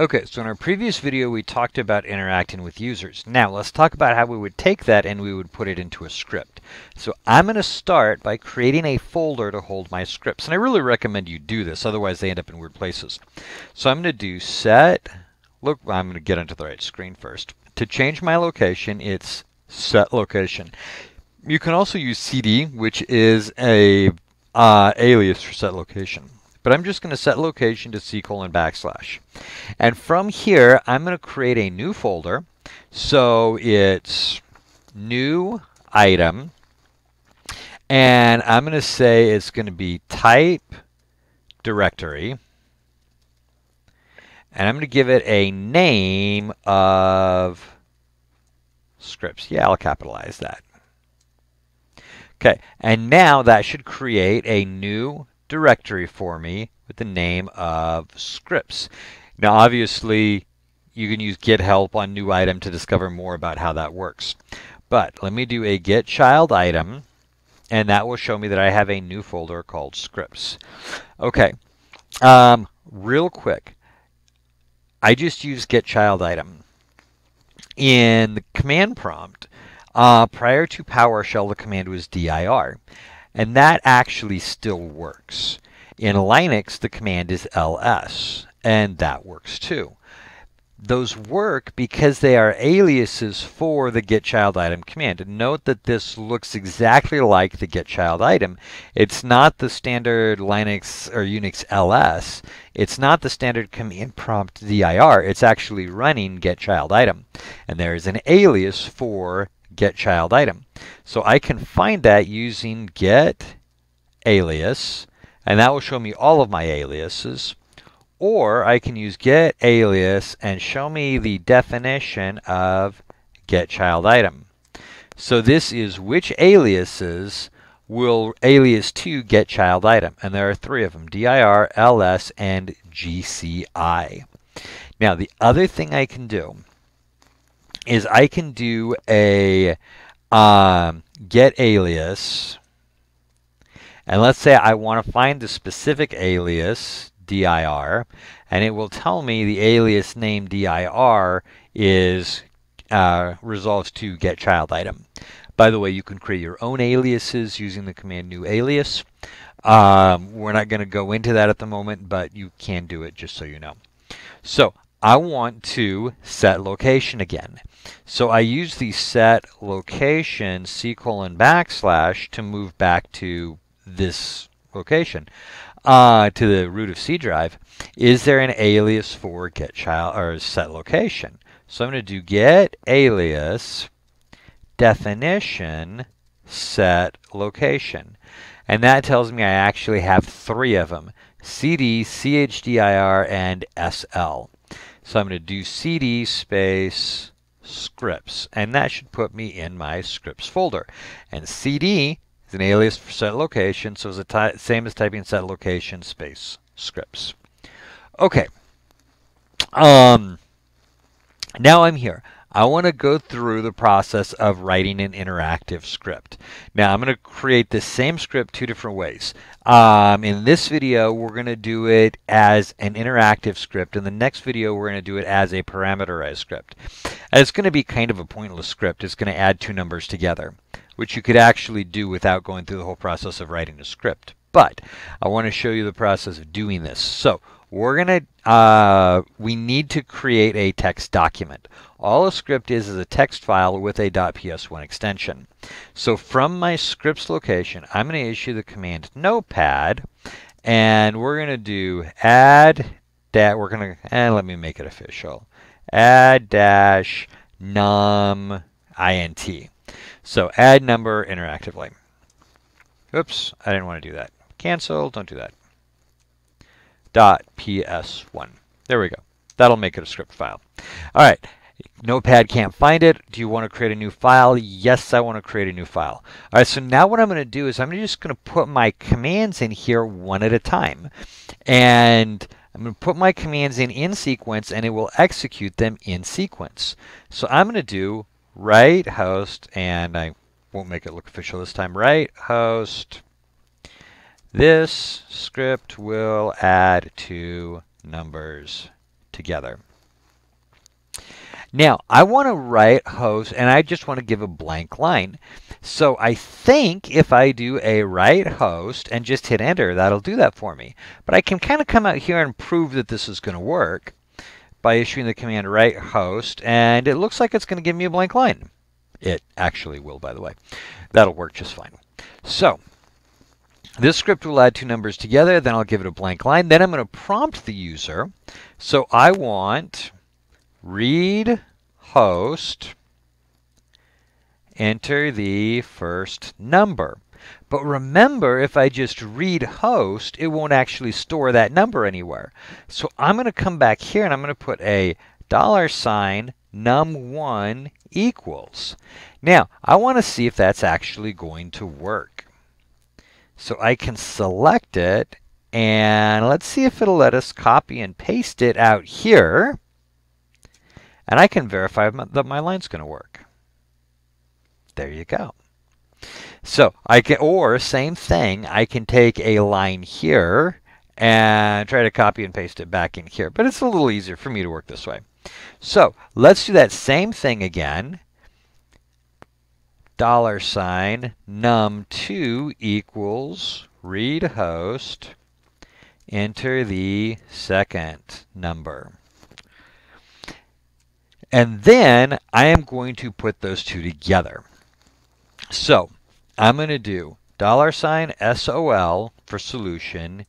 Okay, so in our previous video we talked about interacting with users. Now let's talk about how we would take that and we would put it into a script. So I'm going to start by creating a folder to hold my scripts. And I really recommend you do this, otherwise they end up in weird places. So I'm going to do set, look, I'm going to get onto the right screen first. To change my location, it's set location. You can also use cd, which is a uh, alias for set location. But I'm just going to set location to C colon backslash. And from here, I'm going to create a new folder. So it's new item. And I'm going to say it's going to be type directory. And I'm going to give it a name of scripts. Yeah, I'll capitalize that. Okay, and now that should create a new directory for me with the name of scripts. Now, obviously, you can use get help on new item to discover more about how that works. But let me do a get child item, and that will show me that I have a new folder called scripts. Okay, um, real quick, I just used get child item. In the command prompt, uh, prior to PowerShell, the command was dir. And that actually still works. In Linux, the command is ls, and that works too. Those work because they are aliases for the get child item command. And note that this looks exactly like the get child item. It's not the standard Linux or Unix ls. It's not the standard command prompt dir. It's actually running get child item. And there is an alias for get child item. So I can find that using get alias, and that will show me all of my aliases. Or I can use get alias and show me the definition of get child item. So this is which aliases will alias to get child item. And there are three of them, dir, ls, and gci. Now the other thing I can do is I can do a um, get alias. And let's say I want to find the specific alias, dir, and it will tell me the alias name dir is uh, resolves to get child item. By the way, you can create your own aliases using the command new alias. Um, we're not going to go into that at the moment, but you can do it just so you know. So I want to set location again. So I use the set location C colon backslash to move back to this location, uh, to the root of C drive. Is there an alias for get child or set location? So I'm going to do get alias definition set location. And that tells me I actually have three of them, CD, CHDIR, and SL. So I'm going to do cd space scripts, and that should put me in my scripts folder. And cd is an alias for set location, so it's the same as typing set location space scripts. Okay. Um, now I'm here. I want to go through the process of writing an interactive script. Now I'm going to create the same script two different ways. Um, in this video, we're going to do it as an interactive script. In the next video, we're going to do it as a parameterized script. And it's going to be kind of a pointless script. It's going to add two numbers together, which you could actually do without going through the whole process of writing a script. But I want to show you the process of doing this. So we're going to, uh, we need to create a text document. All a script is is a text file with a .ps1 extension. So from my scripts location, I'm going to issue the command notepad, and we're going to do add, that we're going to, and let me make it official, add dash num int. So add number interactively. Oops, I didn't want to do that. Cancel, don't do that dot ps1. There we go. That'll make it a script file. All right. Notepad can't find it. Do you want to create a new file? Yes, I want to create a new file. All right, so now what I'm going to do is I'm just going to put my commands in here one at a time. And I'm going to put my commands in in sequence and it will execute them in sequence. So I'm going to do write host, and I won't make it look official this time, write host this script will add two numbers together. Now, I want to write host, and I just want to give a blank line. So I think if I do a write host and just hit enter, that'll do that for me. But I can kind of come out here and prove that this is going to work by issuing the command write host, and it looks like it's going to give me a blank line. It actually will, by the way. That'll work just fine. So this script will add two numbers together, then I'll give it a blank line. Then I'm going to prompt the user. So I want read host, enter the first number. But remember, if I just read host, it won't actually store that number anywhere. So I'm going to come back here and I'm going to put a dollar sign num1 equals. Now, I want to see if that's actually going to work. So I can select it and let's see if it'll let us copy and paste it out here. And I can verify that my line's going to work. There you go. So I can, or same thing, I can take a line here and try to copy and paste it back in here. But it's a little easier for me to work this way. So let's do that same thing again. Dollar sign num2 equals read host. Enter the second number. And then I am going to put those two together. So I'm going to do dollar sign SOL for solution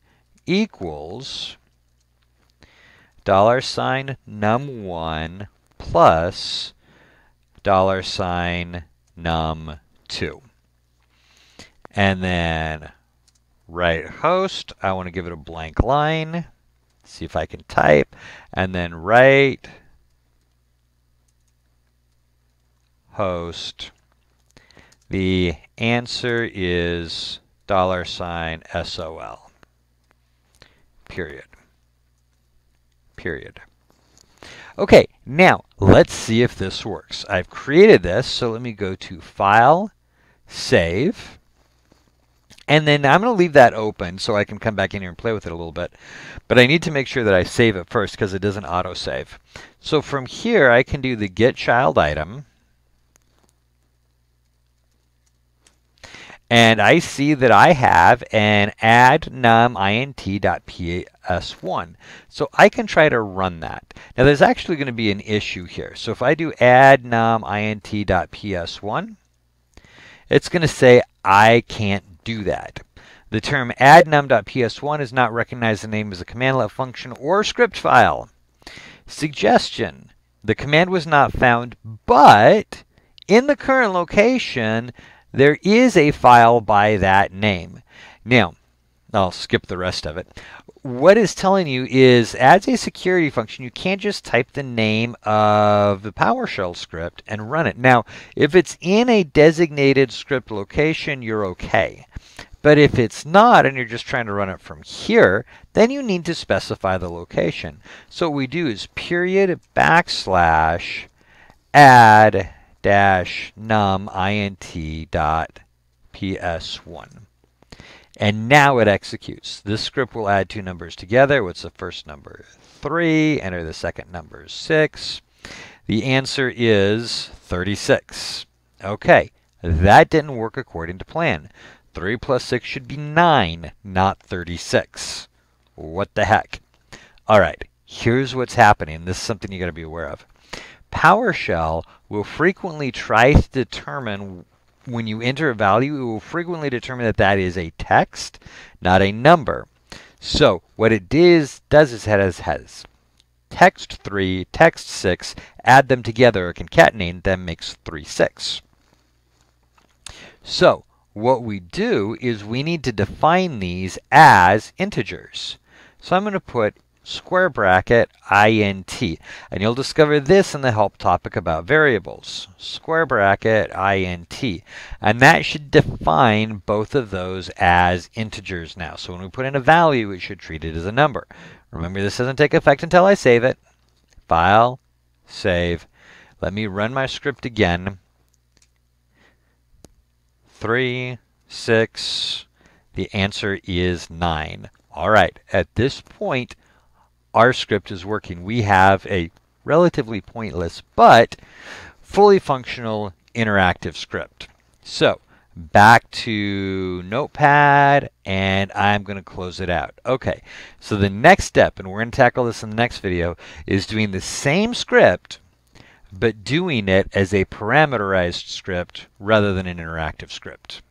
equals dollar sign num1 plus dollar sign num2. And then write host, I want to give it a blank line. See if I can type. And then write host the answer is dollar sign SOL. Period. Period. Okay, now let's see if this works. I've created this, so let me go to File, Save, and then I'm going to leave that open so I can come back in here and play with it a little bit. But I need to make sure that I save it first because it doesn't auto-save. So from here, I can do the get child item. And I see that I have an add num int.ps1. So I can try to run that. Now there's actually going to be an issue here. So if I do add num int.ps1, it's going to say I can't do that. The term add num.ps1 is not recognized the name as a commandlet function or script file. Suggestion. The command was not found, but in the current location, there is a file by that name. Now, I'll skip the rest of it. What it's telling you is, as a security function, you can't just type the name of the PowerShell script and run it. Now, if it's in a designated script location, you're okay. But if it's not and you're just trying to run it from here, then you need to specify the location. So what we do is period backslash add dash num int dot ps1. And now it executes. This script will add two numbers together. What's the first number? 3. Enter the second number, 6. The answer is 36. Okay, that didn't work according to plan. 3 plus 6 should be 9, not 36. What the heck? All right, here's what's happening. This is something you got to be aware of. PowerShell will frequently try to determine when you enter a value, it will frequently determine that that is a text, not a number. So what it does, does is it has, has text 3, text 6, add them together concatenate them makes 3, 6. So what we do is we need to define these as integers. So I'm going to put square bracket int. And you'll discover this in the help topic about variables. Square bracket int. And that should define both of those as integers now. So when we put in a value, it should treat it as a number. Remember, this doesn't take effect until I save it. File, save. Let me run my script again. 3, 6, the answer is 9. All right, at this point, our script is working. We have a relatively pointless but fully functional interactive script. So back to Notepad and I'm going to close it out. Okay, so the next step, and we're going to tackle this in the next video, is doing the same script but doing it as a parameterized script rather than an interactive script.